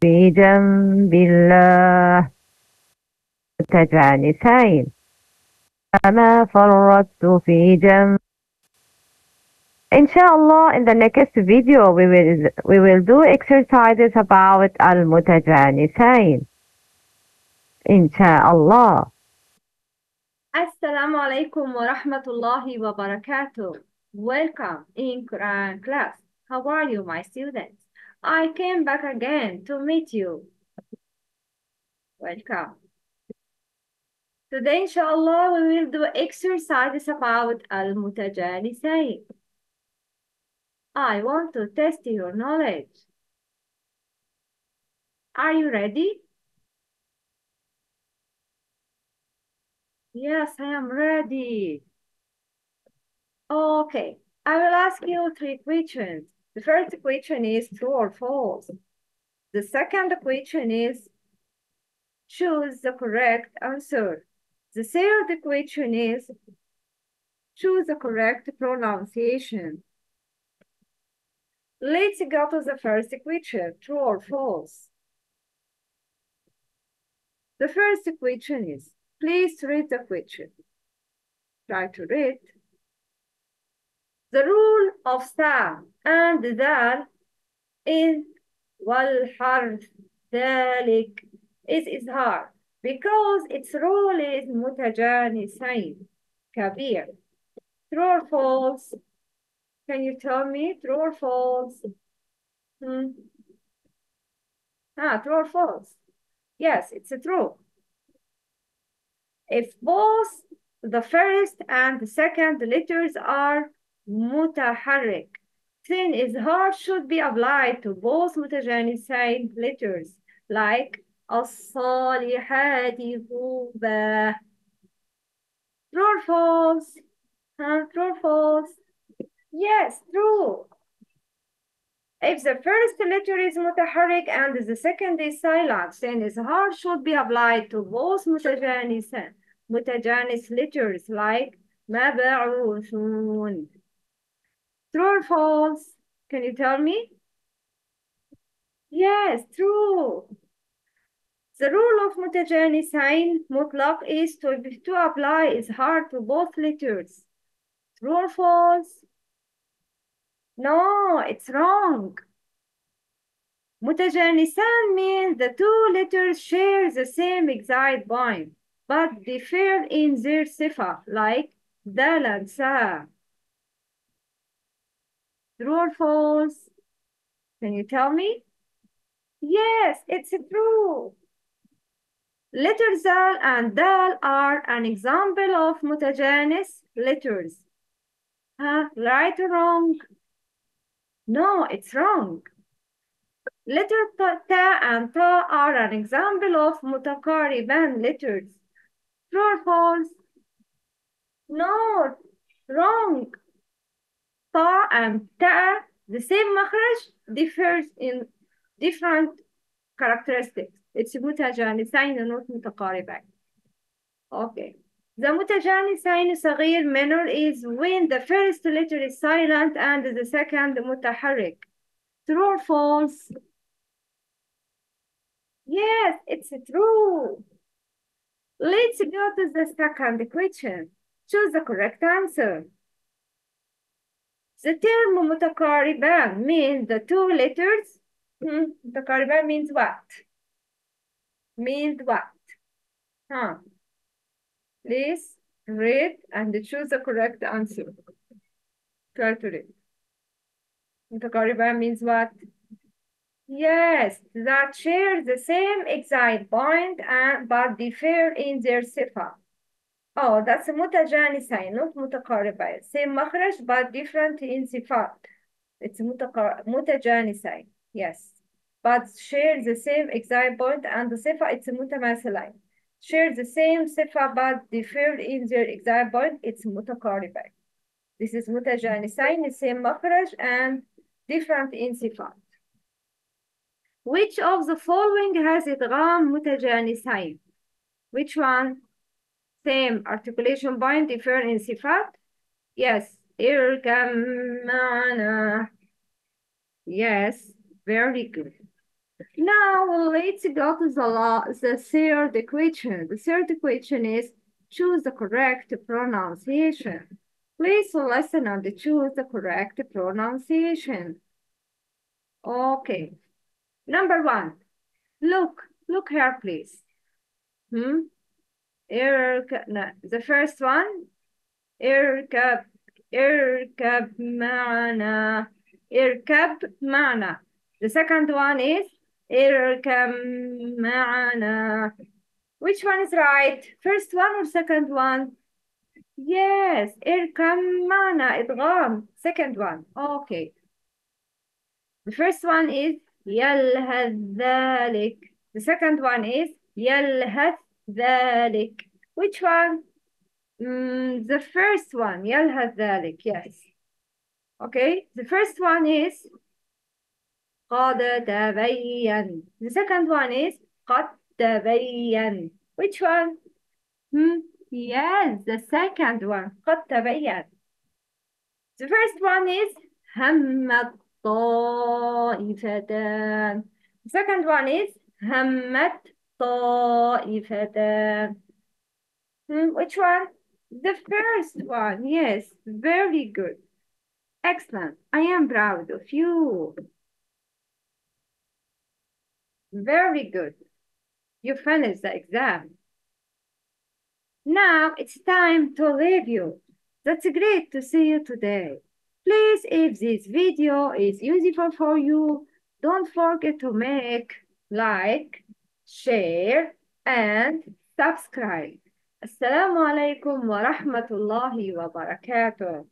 في جنب الله متجانسين أما فرطت في جنب Inshallah, in the next video, we will, we will do exercises about al-mutajanisain. Inshallah. Assalamu alaikum wa rahmatullahi wa barakatuh. Welcome in Quran class. How are you, my students? I came back again to meet you. Welcome. Today, inshallah, we will do exercises about al-mutajanisain. I want to test your knowledge. Are you ready? Yes, I am ready. Okay, I will ask you three questions. The first question is true or false. The second question is choose the correct answer. The third question is choose the correct pronunciation. Let's go to the first question, true or false. The first question is, please read the question. Try to read. The rule of sa and dal is والحرف ذلك is إظهار because its rule is متجانسين كبير. True or false? Can you tell me true or false? Hmm. Ah, true or false? Yes, it's a true. If both the first and the second letters are متحرك, then إظهار should be applied to both متجانسين letters like الصالحات طوبى. True or false? Huh? True or false? Yes, true. If the first letter is متحرك and the second is silent, then إظهار should be applied to both متجانس متجانس letters like مبعوثون. True or false? Can you tell me? Yes, true. The rule of mutajanisain mutlaq is to, to apply is hard to both letters. True or false? No, it's wrong. متجانسان means the two letters share the same exact bind, but differ in their sifa, like dal and sa. True or false? Can you tell me? Yes, it's true. Letters al and dal are an example of mutajanis letters. Huh? Right or wrong? No, it's wrong. Letter ta and ta are an example of mutakariban letters. True or false? No, wrong Ta and ta, the same مخرج, differs in different characteristics. It's متجانسين and not متقاربين. Okay. The متجانسين صغير minor is when the first letter is silent and the second متحرك. True or false? Yes, it's true. Let's go to the second question. Choose the correct answer. The term mutakariban means the two letters. Hmm, mutakariban means what? Means what? Huh. Please read and choose the correct answer. Try to read. Mutakariban means what? Yes, that share the same exact point and but differ in their sifa. Oh, that's متجانسين, not متقاربين. Same مخرج but different in صفات. It's متقار... متجانسين. Yes. But share the same exact point and the صفة it's متماثلين. Share the same صفة but differ in their exact point it's متقاربين. This is متجانسين, same مخرج and different in صفات. Which of the following has إدغام متجانسين? Which one? Same articulation point differ in صفات? Yes. اركب معنا. Yes. Very good. Now let's go to the, la- the third equation. The third equation is choose the correct pronunciation. Please listen and choose the correct pronunciation. Okay. Number one. Look, look here, please. Hmm? اركب no, the first one اركب اركب معنا اركب معنا the second one is اركب معنا which one is right first one or second one yes اركب معنا إدغام second one okay the first one is يلهث ذلك the second one is يلهث ذلك which one Mm, the first one يلهث ذلك yes okay the first one is قد تبين the second one is قد تبين which one hmm? yes the second one قد تبين the first one is همت طائفتان the second one is همت so if the, which one? The first one, yes, very good. Excellent. I am proud of you. Very good. You finished the exam. Now it's time to leave you. That's great to see you today. Please, if this video is useful for you, don't forget to make like share, and subscribe. Assalamu alaikum wa rahmatullahi wa barakatuh.